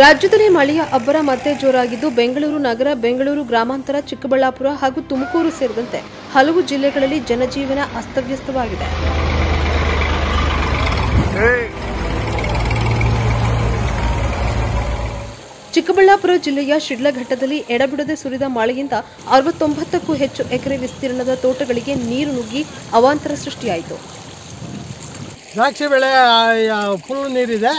ರಾಜ್ಯದಲ್ಲಿ ಮಳೆಯ ಅಬ್ಬರ ಮತ್ತೆ ಜೋರಾಗಿದ್ದು ಬೆಂಗಳೂರು ನಗರ, ಬೆಂಗಳೂರು ಗ್ರಾಮಾಂತರ, ಚಿಕ್ಕಬಳ್ಳಾಪುರ ಹಾಗೂ ತುಮಕೂರು ಸೇರಿದಂತೆ ಹಲವು ಜಿಲ್ಲೆಗಳಲ್ಲಿ ಜನಜೀವನ ಅಸ್ತವ್ಯಸ್ತವಾಗಿದೆ. ಚಿಕ್ಕಬಳ್ಳಾಪುರ ಜಿಲ್ಲೆಯ ಶಿಡ್ಲಘಟ್ಟದಲ್ಲಿ ಎಡಬಿಡದೆ ಸುರಿದ ಮಳೆಯಿಂದ ಅರವತ್ತೊಂಬತ್ತಕ್ಕೂ ಹೆಚ್ಚು ಎಕರೆ ವಿಸ್ತೀರ್ಣದ ತೋಟಗಳಿಗೆ ನೀರು ನುಗ್ಗಿ ಅವಾಂತರ ಸೃಷ್ಟಿಯಾಯಿತು. ದ್ರಾಕ್ಷಿ ಬೆಳೆ ಫುಲ್ ನೀರಿದೆ.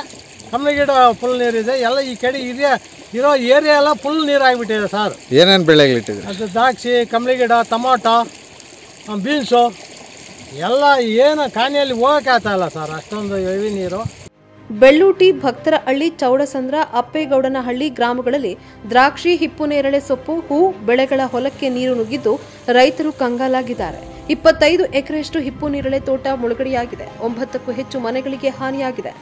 ಕಮ್ಮಿ ಗಿಡ ಫುಲ್ ನೀರಿದೆ ಎಲ್ಲ ಈ ಕಡೆ ಇದೆ. ಇರೋ ಏರಿಯಾ ಎಲ್ಲ ಫುಲ್ ನೀರಾಗಿಬಿಟ್ಟಿದೆ ಸರ್ ಏನೇನು ಬೆಳೆಗಳಿಟ್ಟಿದೆ ಅದು ದ್ರಾಕ್ಷಿ ಕಮಲ ಗಿಡ ಟೊಮಾಟೊ ಬೀನ್ಸು. ಎಲ್ಲ ಏನು ಕಾಣಿಯಲ್ಲಿ ಹೋಗಕ್ಕೆ ಆಗ್ತಾ ಇಲ್ಲ ಸರ್ ಅಷ್ಟೊಂದು ಹೆವಿ ನೀರು. ಬೆಳ್ಳೂಟಿ ಭಕ್ತರಹಳ್ಳಿ ಚೌಡಸಂದ್ರ ಅಪ್ಪೇಗೌಡನಹಳ್ಳಿ ಗ್ರಾಮಗಳಲ್ಲಿ ದ್ರಾಕ್ಷಿ ಹಿಪ್ಪುನೇರಳೆ ಸೊಪ್ಪು ಹೂ ಬೆಳೆಗಳ ಹೊಲಕ್ಕೆ ನೀರು ನುಗ್ಗಿದ್ದು ರೈತರು ಕಂಗಾಲಾಗಿದ್ದಾರೆ. ಇಪ್ಪತ್ತೈದು ಎಕರೆಯಷ್ಟು ಹಿಪ್ಪುನೇರಳೆ ತೋಟ ಮುಳುಗಡೆಯಾಗಿದೆ. ಒಂಬತ್ತಕ್ಕೂ ಹೆಚ್ಚು ಮನೆಗಳಿಗೆ ಹಾನಿಯಾಗಿದೆ.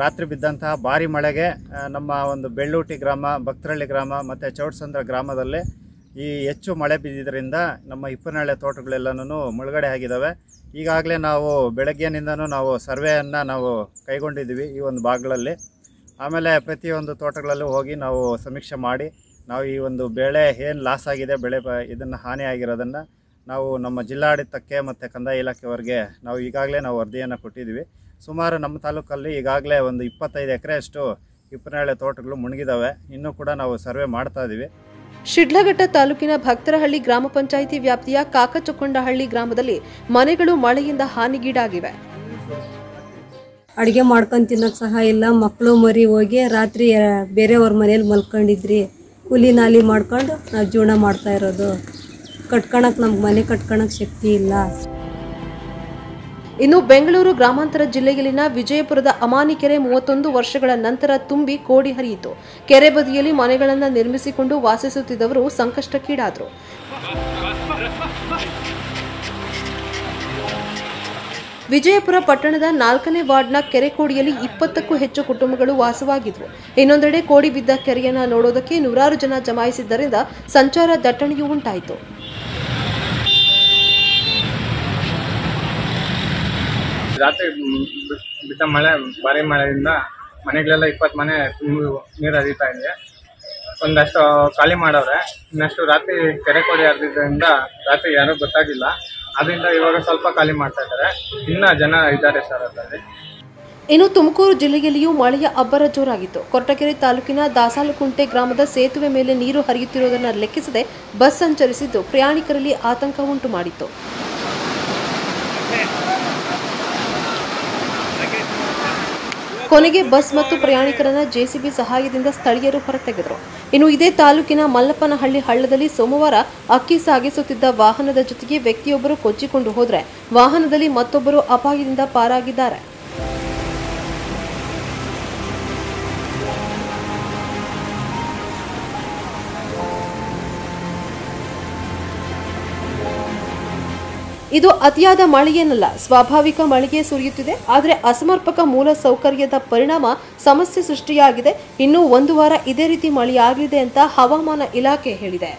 ರಾತ್ರಿ ಬಿದ್ದಂತಹ ಭಾರಿ ಮಳೆಗೆ ನಮ್ಮ ಒಂದು ಬೆಳ್ಳೂಟಿ ಗ್ರಾಮ, ಭಕ್ತರಳ್ಳಿ ಗ್ರಾಮ ಮತ್ತು ಚೌಡಸಂದ್ರ ಗ್ರಾಮದಲ್ಲಿ ಈ ಹೆಚ್ಚು ಮಳೆ ಬಿದ್ದಿದ್ದರಿಂದ ನಮ್ಮ ಇಪ್ಪನಹಳ್ಳಿ ತೋಟಗಳೆಲ್ಲನೂ ಮುಳುಗಡೆ ಆಗಿದ್ದಾವೆ. ಈಗಾಗಲೇ ನಾವು ಬೆಳಗ್ಗೆನಿಂದನೂ ನಾವು ಸರ್ವೆಯನ್ನು ನಾವು ಕೈಗೊಂಡಿದ್ದೀವಿ ಈ ಒಂದು ಭಾಗಗಳಲ್ಲಿ. ಆಮೇಲೆ ಪ್ರತಿಯೊಂದು ತೋಟಗಳಲ್ಲೂ ಹೋಗಿ ನಾವು ಸಮೀಕ್ಷೆ ಮಾಡಿ, ನಾವು ಈ ಒಂದು ಬೆಳೆ ಏನು ಲಾಸ್ ಆಗಿದೆ, ಬೆಳೆ ಇದನ್ನು ಹಾನಿಯಾಗಿರೋದನ್ನು ನಾವು ನಮ್ಮ ಜಿಲ್ಲಾಡಳಿತಕ್ಕೆ ಮತ್ತು ಕಂದಾಯ ಇಲಾಖೆಯವರಿಗೆ ನಾವು ಈಗಾಗಲೇ ನಾವು ವರದಿಯನ್ನು ಕೊಟ್ಟಿದ್ದೀವಿ. ಸುಮಾರು ನಮ್ಮ ತಾಲೂಕಲ್ಲಿ ಈಗಾಗಲೇ ಒಂದು ಇಪ್ಪತ್ತೈದು ಎಕರೆಯಷ್ಟು ಹಿಪ್ಪನಹಳ್ಳಿ ತೋಟಗಳು ಮುಣಗಿದಾವೆ. ಇನ್ನೂ ಕೂಡ ನಾವು ಸರ್ವೆ ಮಾಡ್ತಾ ಇದ್ದೀವಿ ಶಿಡ್ಲಘಟ್ಟ ತಾಲೂಕಿನ ಭಕ್ತರಹಳ್ಳಿ ಗ್ರಾಮ ಪಂಚಾಯಿತಿ ವ್ಯಾಪ್ತಿಯ ಕಾಕಚೊಕ್ಕೊಂಡಹಳ್ಳಿ ಗ್ರಾಮದಲ್ಲಿ ಮನೆಗಳು ಮಳೆಯಿಂದ ಹಾನಿಗೀಡಾಗಿವೆ. ಅಡುಗೆ ಮಾಡ್ಕೊಂಡು ತಿನ್ನೋಕೆ ಸಹ ಇಲ್ಲ. ಮಕ್ಕಳು ಮರಿ ಹೋಗಿ ರಾತ್ರಿ ಬೇರೆಯವ್ರ ಮನೇಲಿ ಮಲ್ಕೊಂಡಿದ್ರಿ. ಹುಲಿ ನಾಲಿ ಮಾಡ್ಕೊಂಡು ನಾವು ಜೀವನ ಮಾಡ್ತಾ ಇರೋದು. ಕಟ್ಕೊಳಕ್ಕೆ ನಮ್ಗೆ ಮನೆ ಕಟ್ಕೊಳಕ್ಕೆ ಶಕ್ತಿ ಇಲ್ಲ. ಇನ್ನು ಬೆಂಗಳೂರು ಗ್ರಾಮಾಂತರ ಜಿಲ್ಲೆಯಲ್ಲಿನ ವಿಜಯಪುರದ ಅಮಾನಿ ಕೆರೆ ಮೂವತ್ತೊಂದು ವರ್ಷಗಳ ನಂತರ ತುಂಬಿ ಕೋಡಿ ಹರಿಯಿತು. ಕೆರೆ ಬದಿಯಲ್ಲಿ ಮನೆಗಳನ್ನು ನಿರ್ಮಿಸಿಕೊಂಡು ವಾಸಿಸುತ್ತಿದ್ದವರು ಸಂಕಷ್ಟಕ್ಕೀಡಾದರು. ವಿಜಯಪುರ ಪಟ್ಟಣದ ನಾಲ್ಕನೇ ವಾರ್ಡ್ನ ಕೆರೆ ಕೋಡಿಯಲ್ಲಿ ಇಪ್ಪತ್ತಕ್ಕೂ ಹೆಚ್ಚು ಕುಟುಂಬಗಳು ವಾಸವಾಗಿದ್ವು. ಇನ್ನೊಂದೆಡೆ ಕೋಡಿ ಬಿದ್ದ ಕೆರೆಯನ್ನು ನೋಡೋದಕ್ಕೆ ನೂರಾರು ಜನ ಜಮಾಯಿಸಿದ್ದರಿಂದ ಸಂಚಾರ ದಟ್ಟಣೆಯೂ ಉಂಟಾಯಿತು. ರಾತ್ರಿ ಬಿಟ್ಟ ಮಳೆ, ಭಾರಿ ಮಳೆಯಿಂದ ಮನೆಗಳೆಲ್ಲ ಇಪ್ಪತ್ತು ಮನೆ ನೀರು ಹರಿತಾ ಇದೆ. ಒಂದಷ್ಟು ಖಾಲಿ ಮಾಡವ್ರೆ. ಇನ್ನಷ್ಟು ರಾತ್ರಿ ಕೆರೆ ಕೊಡಿ ಹರಿದಿದ್ದರಿಂದ ರಾತ್ರಿ ಯಾರೂ ಗೊತ್ತಾಗಿಲ್ಲ. ಅದರಿಂದ ಇವಾಗ ಸ್ವಲ್ಪ ಖಾಲಿ ಮಾಡ್ತಾ ಇದ್ದಾರೆ. ಇನ್ನ ಜನ ಇದ್ದಾರೆ ಸರ್ ಅದರಲ್ಲಿ. ಇನ್ನು ತುಮಕೂರು ಜಿಲ್ಲೆಯಲ್ಲಿಯೂ ಮಳೆಯ ಅಬ್ಬರ ಜೋರಾಗಿತ್ತು. ಕೊರಟಗೆರೆ ತಾಲೂಕಿನ ದಾಸಾಲುಕುಂಟೆ ಗ್ರಾಮದ ಸೇತುವೆ ಮೇಲೆ ನೀರು ಹರಿಯುತ್ತಿರುವುದನ್ನು ಲೆಕ್ಕಿಸದೆ ಬಸ್ ಸಂಚರಿಸಿದ್ದು ಪ್ರಯಾಣಿಕರಲ್ಲಿ ಆತಂಕ ಉಂಟು ಮಾಡಿತ್ತು ಕೊನೆಗೆ ಬಸ್ ಮತ್ತು ಪ್ರಯಾಣಿಕರನ್ನ ಜೆಸಿಬಿ ಸಹಾಯದಿಂದ ಸ್ಥಳೀಯರು ಹೊರತೆಗೆದರು. ಇನ್ನು ಇದೇ ತಾಲೂಕಿನ ಮಲ್ಲಪ್ಪನಹಳ್ಳಿ ಹಳ್ಳದಲ್ಲಿ ಸೋಮವಾರ ಅಕ್ಕಿ ಸಾಗಿಸುತ್ತಿದ್ದ ವಾಹನದ ಜೊತೆಗೆ ವ್ಯಕ್ತಿಯೊಬ್ಬರು ಕೊಚ್ಚಿಕೊಂಡು ಹೋದರೆ ವಾಹನದಲ್ಲಿ ಮತ್ತೊಬ್ಬರು ಅಪಾಯದಿಂದ ಪಾರಾಗಿದ್ದಾರೆ. ಇದು ಅತಿಯಾದ ಮಳೆಯೇನಲ್ಲ, ಸ್ವಾಭಾವಿಕ ಮಳೆಯೇ ಸುರಿಯುತ್ತಿದೆ. ಆದರೆ ಅಸಮರ್ಪಕ ಮೂಲ ಸೌಕರ್ಯದ ಪರಿಣಾಮ ಸಮಸ್ಯೆ ಸೃಷ್ಟಿಯಾಗಿದೆ. ಇನ್ನು ಒಂದು ವಾರ ಇದೇ ರೀತಿ ಮಳೆಯಾಗಲಿದೆ ಅಂತ ಹವಾಮಾನ ಇಲಾಖೆ ಹೇಳಿದೆ.